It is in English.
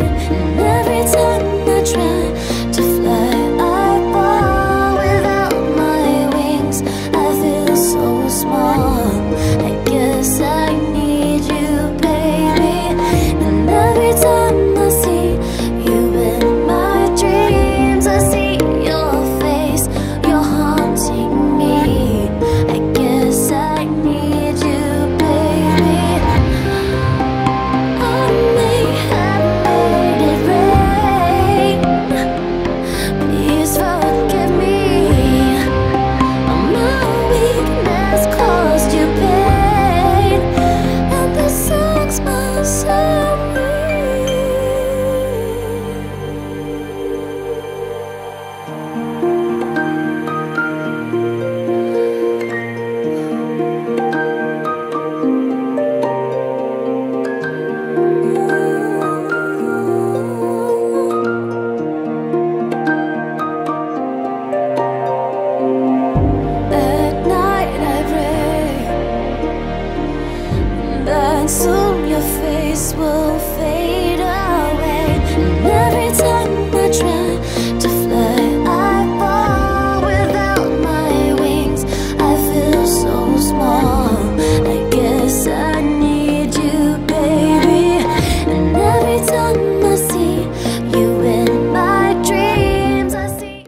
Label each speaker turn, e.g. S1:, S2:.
S1: and every time I try soon your face will fade.